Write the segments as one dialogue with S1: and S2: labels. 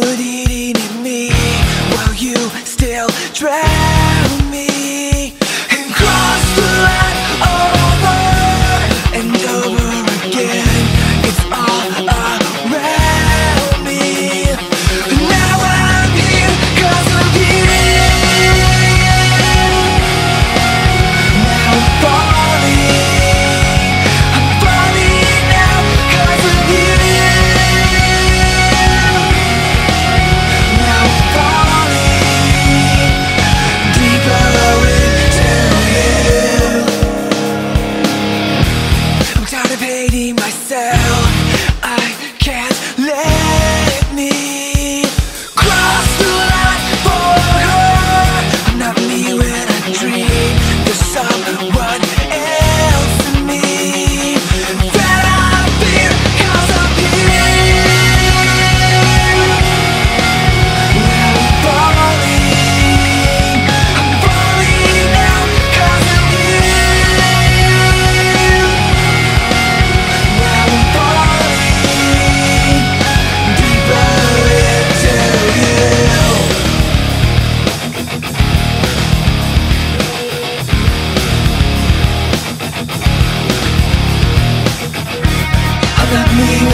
S1: beauty eating me while you still dress. hating myself.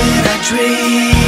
S1: did I dream?